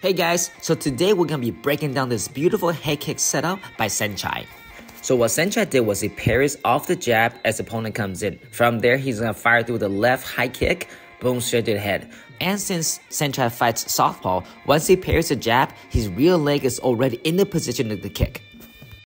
Hey guys, so today we're gonna be breaking down this beautiful head kick setup by Saenchai. So what Saenchai did was he parries off the jab as opponent comes in. From there, he's gonna fire through the left high kick, boom, straight to the head. And since Saenchai fights southpaw, once he parries the jab, his rear leg is already in the position of the kick.